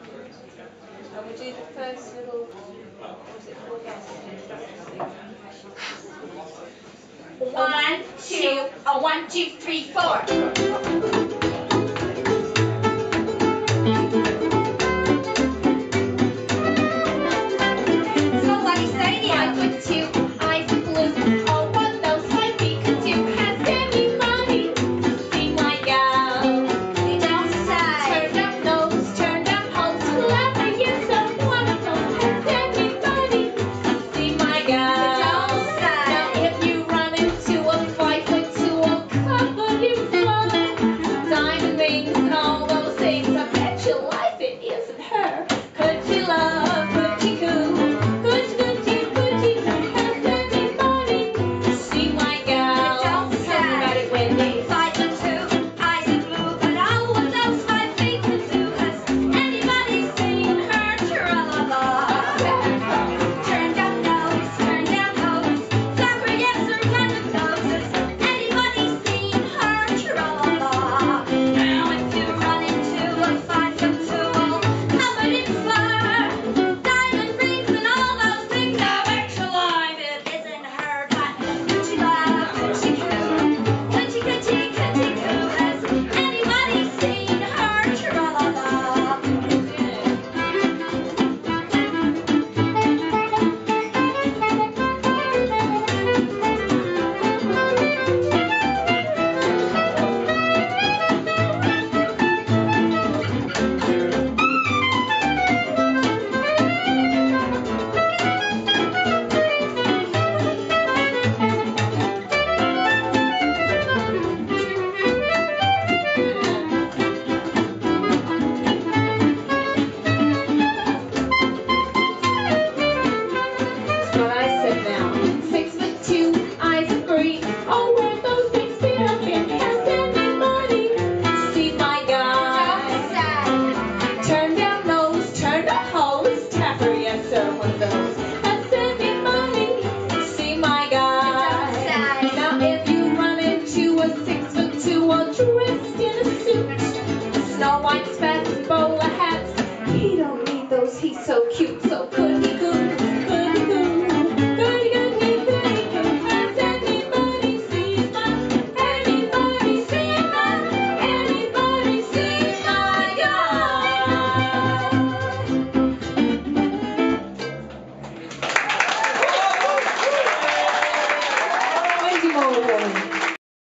And we do the first little, what it called? One, two, uh, one, two, three, four. I. my guy. Now if you run into a six foot two all dressed in a suit, snow white spats, bowler hats, he don't need those, he's so cute, so good.